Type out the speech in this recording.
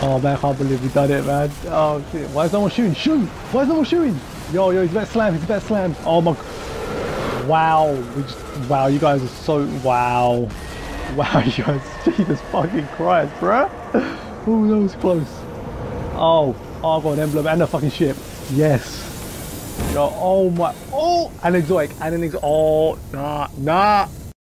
Oh man, I can't believe we done it, man. Oh shit. Why is no one shooting? Shoot! Why is no one shooting? Yo, yo, he's about to slam, he's about to slam. Oh my Wow. We just wow, you guys are so wow. Wow, you guys Jesus fucking Christ, bruh. Oh that was close. Oh, oh I've got an emblem and a fucking ship. Yes. Yo, oh my oh and exotic and an exotic oh nah nah